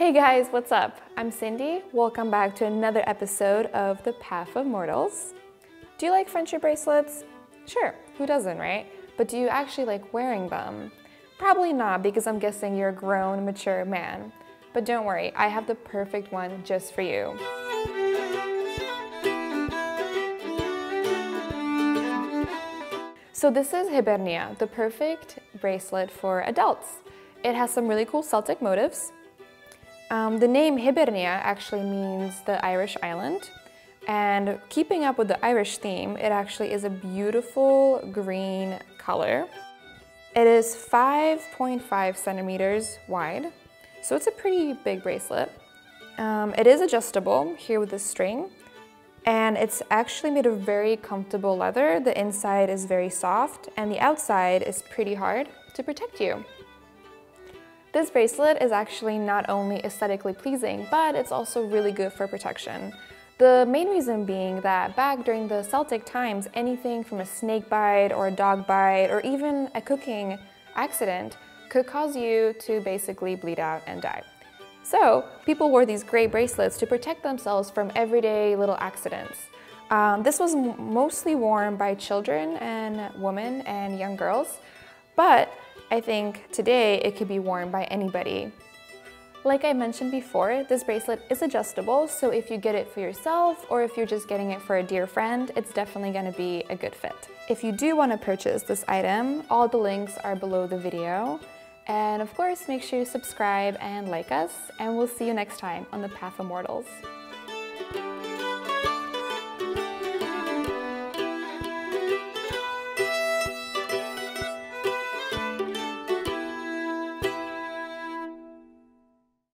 Hey guys, what's up? I'm Cindy. Welcome back to another episode of The Path of Mortals. Do you like friendship bracelets? Sure, who doesn't, right? But do you actually like wearing them? Probably not because I'm guessing you're a grown, mature man. But don't worry, I have the perfect one just for you. So this is Hibernia, the perfect bracelet for adults. It has some really cool Celtic motifs. Um, the name Hibernia actually means the Irish island. And keeping up with the Irish theme, it actually is a beautiful green color. It is 5.5 centimeters wide, so it's a pretty big bracelet. Um, it is adjustable here with the string, and it's actually made of very comfortable leather. The inside is very soft and the outside is pretty hard to protect you. This bracelet is actually not only aesthetically pleasing, but it's also really good for protection. The main reason being that back during the Celtic times, anything from a snake bite or a dog bite or even a cooking accident could cause you to basically bleed out and die. So people wore these gray bracelets to protect themselves from everyday little accidents. Um, this was mostly worn by children and women and young girls, but I think today it could be worn by anybody. Like I mentioned before, this bracelet is adjustable, so if you get it for yourself or if you're just getting it for a dear friend, it's definitely gonna be a good fit. If you do wanna purchase this item, all the links are below the video. And of course, make sure you subscribe and like us, and we'll see you next time on the Path of Mortals.